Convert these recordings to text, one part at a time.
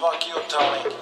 fuck you, Tony.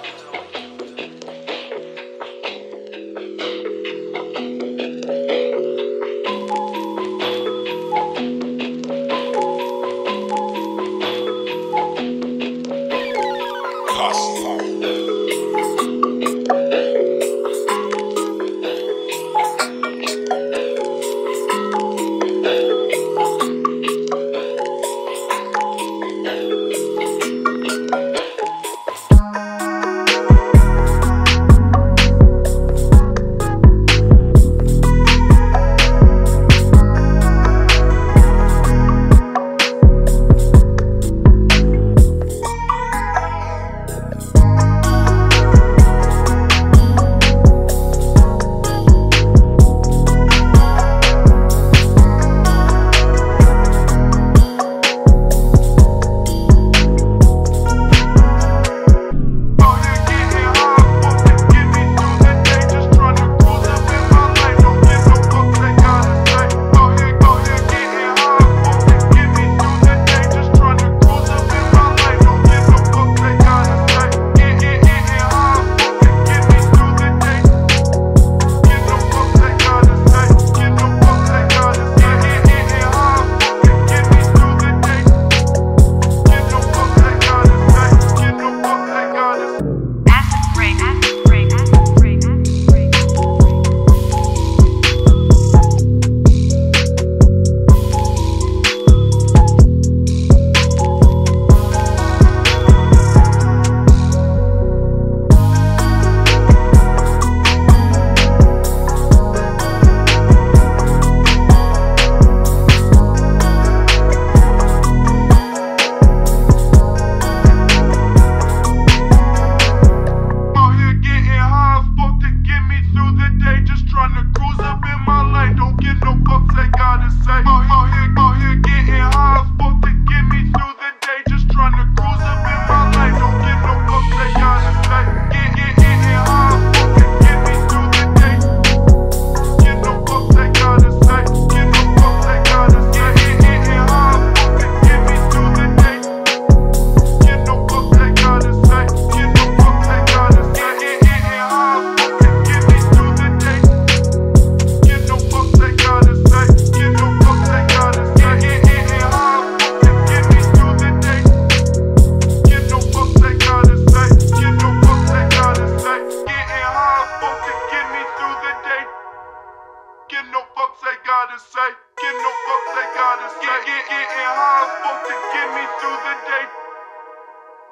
they gotta say. Get no fuck they gotta say. Get, get, getting high as fuck to get me through the day.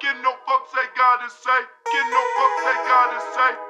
Get no fuck they gotta say. Get no fuck they gotta say.